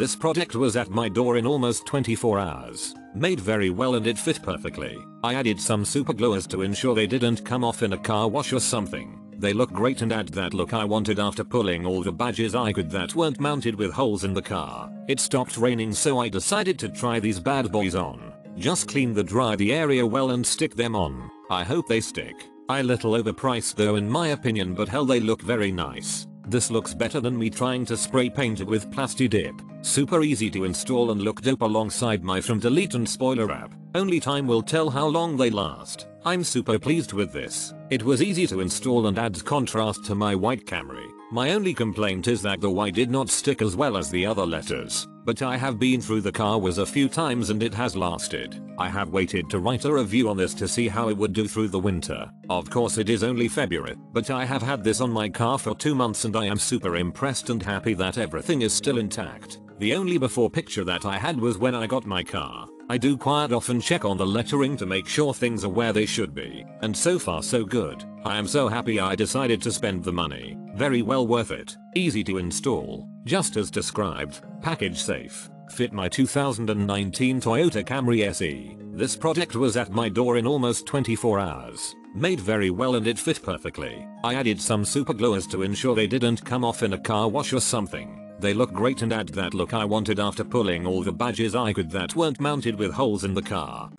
This product was at my door in almost 24 hours. Made very well and it fit perfectly. I added some super gluers to ensure they didn't come off in a car wash or something. They look great and add that look I wanted after pulling all the badges I could that weren't mounted with holes in the car. It stopped raining so I decided to try these bad boys on. Just clean the dry the area well and stick them on. I hope they stick. I little overpriced though in my opinion but hell they look very nice. This looks better than me trying to spray paint it with Plasti Dip. Super easy to install and look dope alongside my from delete and spoiler app. Only time will tell how long they last. I'm super pleased with this. It was easy to install and adds contrast to my white Camry. My only complaint is that the Y did not stick as well as the other letters. But I have been through the car was a few times and it has lasted. I have waited to write a review on this to see how it would do through the winter. Of course it is only February, but I have had this on my car for 2 months and I am super impressed and happy that everything is still intact. The only before picture that I had was when I got my car. I do quite often check on the lettering to make sure things are where they should be. And so far so good. I am so happy I decided to spend the money. Very well worth it. Easy to install. Just as described. Package safe. Fit my 2019 Toyota Camry SE. This product was at my door in almost 24 hours. Made very well and it fit perfectly. I added some super gluers to ensure they didn't come off in a car wash or something. They look great and add that look I wanted after pulling all the badges I could that weren't mounted with holes in the car.